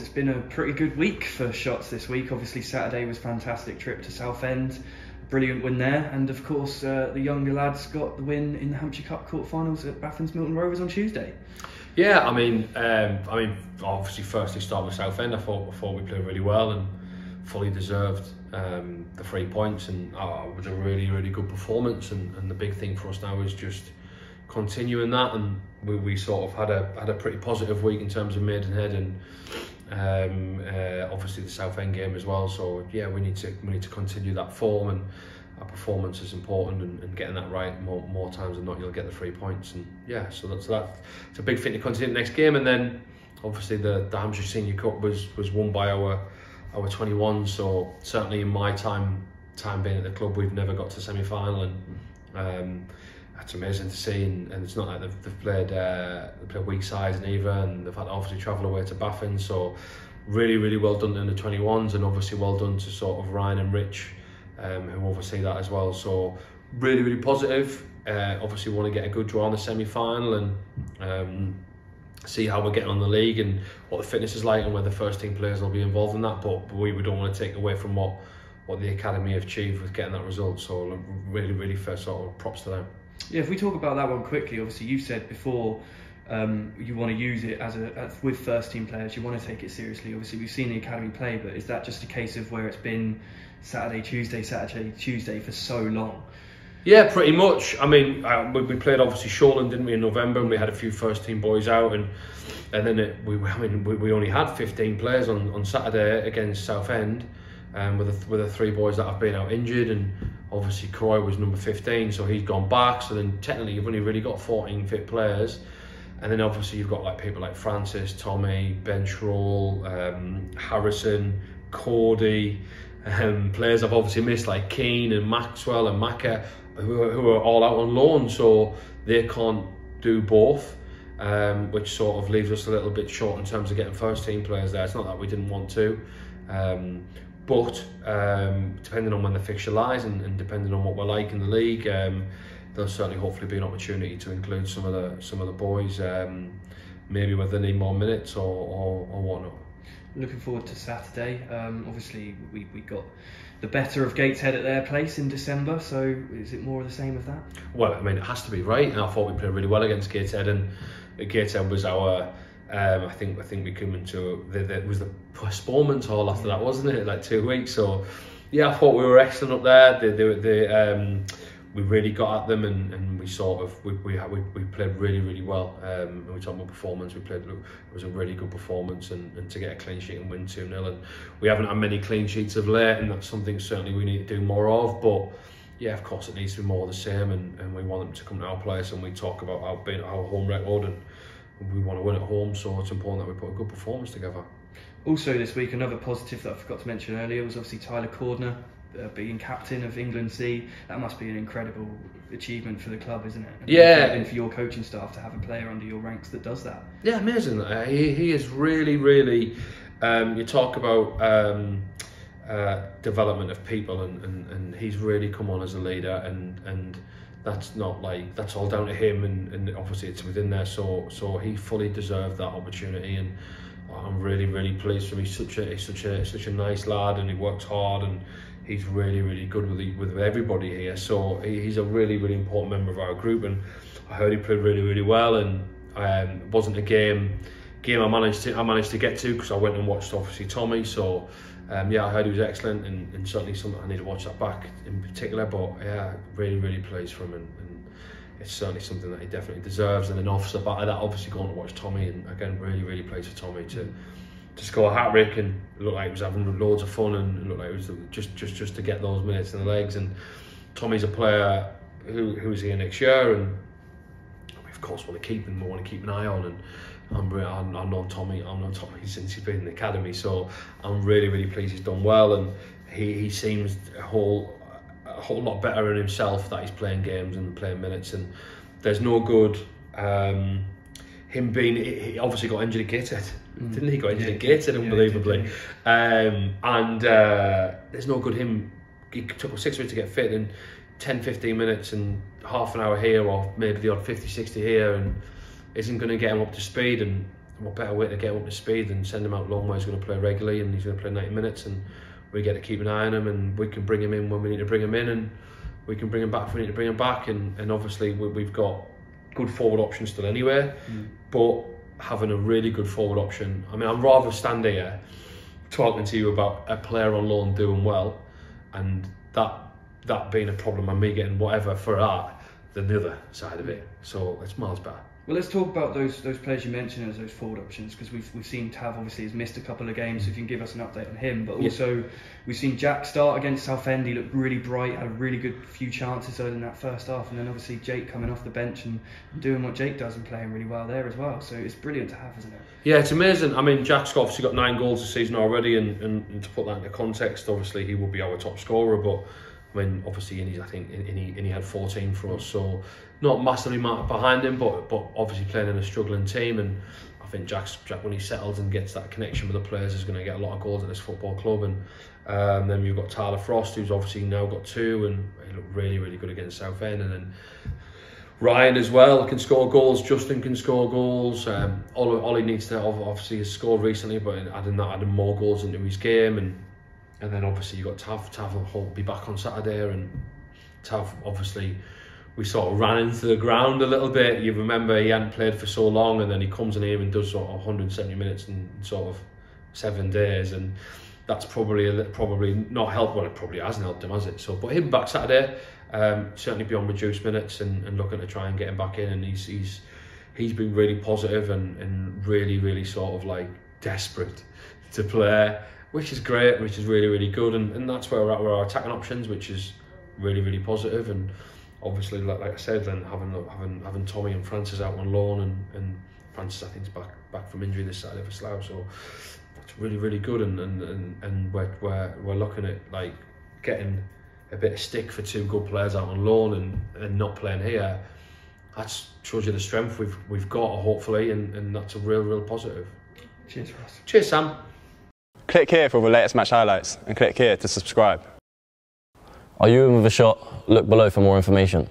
It's been a pretty good week for shots this week. Obviously, Saturday was fantastic trip to Southend, brilliant win there, and of course, uh, the younger lads got the win in the Hampshire Cup quarterfinals at Baffins Milton Rovers on Tuesday. Yeah, I mean, um, I mean, obviously, firstly, start with Southend. I thought before we played really well and fully deserved um, the three points, and uh, it was a really, really good performance. And, and the big thing for us now is just continuing that, and we, we sort of had a had a pretty positive week in terms of Maidenhead and um, uh, obviously the Southend game as well. So yeah, we need to we need to continue that form and our performance is important and, and getting that right more, more times than not you'll get the three points and yeah so that's that it's a big thing to continue the next game and then obviously the, the Hampshire Senior Cup was was won by our our 21 so certainly in my time time being at the club we've never got to semi-final and um, that's amazing to see and, and it's not like they've, they've played uh, they've played weak sides neither and they've had to obviously travel away to Baffin so really really well done in the 21s and obviously well done to sort of Ryan and Rich um, who oversee that as well. So really, really positive. Uh, obviously, want to get a good draw in the semi-final and um, see how we're getting on the league and what the fitness is like and whether first team players will be involved in that. But, we, we don't want to take away from what what the academy achieved with getting that result. So really, really fair sort of props to them. Yeah, if we talk about that one quickly, obviously you said before um, you want to use it as a as, with first team players. You want to take it seriously. Obviously, we've seen the academy play, but is that just a case of where it's been Saturday, Tuesday, Saturday, Tuesday for so long? Yeah, pretty much. I mean, uh, we, played obviously Shortland, didn't we, in November, and we had a few first team boys out, and and then it, we, I mean, we, we only had 15 players on, on Saturday against Southend, um, with with the three boys that have been out injured, and obviously Croy was number 15, so he's gone back. So then technically you've only really got 14 fit players. And then obviously you've got like people like Francis, Tommy, Ben Schroll, um, Harrison, Cordy, um, players I've obviously missed like Keane and Maxwell and Maka, who are, who are all out on loan, so they can't do both. Um, which sort of leaves us a little bit short in terms of getting first team players there. It's not that we didn't want to, um, but um, depending on when the fixture lies and, and, depending on what we're like in the league, um, there'll certainly hopefully be an opportunity to include some of the some of the boys, um, maybe whether they need more minutes or, or, or whatnot. Looking forward to Saturday. Um, obviously, we, we got the better of Gateshead at their place in December. So is it more of the same of that? Well, I mean, it has to be right. And I thought we played really well against Gateshead, and Gateshead was our. Um, I think I think we came into the, the, it was the postponement hall after that, wasn't it? Like two weeks. So yeah, I thought we were excellent up there. They, they, they um, we really got at them and, and we sort of we, we, we, we played really really well um, we talked about performance we played it was a really good performance and, and to get a clean sheet and win 2-0 and we haven't had many clean sheets of late and that's something certainly we need to do more of but yeah of course it needs to be more the same and, and we want them to come to our place and we talk about our, our home record and we want to win at home so it's important that we put a good performance together also this week another positive that I forgot to mention earlier was obviously Tyler Cordner uh, being captain of England C, that must be an incredible achievement for the club, isn't it? And yeah. And for your coaching staff to have a player under your ranks that does that. Yeah, amazing. Uh, he, he is really, really. Um, you talk about um, uh, development of people, and, and, and he's really come on as a leader, and and that's not like that's all down to him, and, and obviously it's within there. So so he fully deserved that opportunity, and I'm really, really pleased for him. He's such a he's such a such a nice lad, and he works hard, and he's really, really good with, the, with everybody here. So he's a really, really important member of our group, and I heard he played really, really well. And um, it wasn't a game game I managed to I managed to get to because I went and watched obviously Tommy. So um, yeah, I heard he was excellent, and, and certainly something I need to watch that back in particular. But yeah, really, really pleased for him, and, and it's certainly something that he definitely deserves. And then off the back of that, obviously going to watch Tommy, and again, really, really pleased for Tommy to. To score a hat trick and look like he was having loads of fun and look like it was just just just to get those minutes in the legs. And Tommy's a player who who's here next year, and course want to keep him. We want to keep an eye on and. I'm, I'm, I'm known Tommy. I'm known Tommy since he's been in the academy, so I'm really, really pleased he's done well, and he, he seems a whole a whole lot better in himself that he's playing games and playing minutes. And there's no good um, him being he obviously got injured at Gateshead Mm. Didn't he got injured yeah, Gateshead unbelievably? Yeah, um, and uh, there's no good him. He took six weeks to get fit and 10, 15 minutes and half an hour here or maybe the odd 50, 60 here and isn't going to get him up to speed. And what better way to get him up to speed than send him out long where he's going to play regularly and he's going to play 90 minutes and we get to keep an eye on him and we can bring him in when we need to bring him in and we can bring him back if we need to bring him back and, and obviously we, we've got good forward options still anyway mm. but having a really good forward option I mean I'm rather stand here talking to you about a player on loan doing well and that that being a problem and me getting whatever for that than the other side of it so it's miles better well, let's talk about those those players you mentioned as those forward options because we've we've seen Tav obviously has missed a couple of games. So if you can give us an update on him, but also yeah. we've seen Jack start against Southend. He looked really bright, had a really good few chances early in that first half, and then obviously Jake coming off the bench and doing what Jake does and playing really well there as well. So it's brilliant to have, isn't it? Yeah, it's amazing. I mean, Jack's obviously got nine goals this season already, and, and, and to put that into context, obviously he will be our top scorer, but. Mean, obviously, Innie's, I think, Innie, Innie had 14 for us, so not massively behind him, but but obviously playing in a struggling team. And I think Jack's, Jack, when he settles and gets that connection with the players, is going to get a lot of goals at this football club. And um, then you've got Tyler Frost, who's obviously now got two, and he looked really, really good against Southend. And then Ryan as well can score goals. Justin can score goals. Um, all, all he needs to obviously has scored recently, but adding that, adding more goals into his game and and then obviously you got Tav. Tav will be back on Saturday, and Tav obviously we sort of ran into the ground a little bit. You remember he hadn't played for so long, and then he comes in here and does sort of 170 minutes in sort of seven days, and that's probably probably not helped. Well, it probably hasn't helped him, has it? So, but him back Saturday, um, certainly be on reduced minutes and, and looking to try and get him back in, and he's he's he's been really positive and and really really sort of like desperate to play which is great, which is really, really good. And, and that's where we're at with our attacking options, which is really, really positive. And obviously, like, like I said, then having having having Tommy and Francis out on loan, and, and Francis I think is back back from injury this Saturday for Slough, so that's really, really good. And and, and, and we're, we're we're looking at like getting a bit of stick for two good players out on loan and, and not playing here. That shows you the strength we've we've got, hopefully, and, and that's a real, real positive. Cheers, Ross. Cheers, Sam. Click here for the latest match highlights and click here to subscribe. Are you in with a shot? Look below for more information.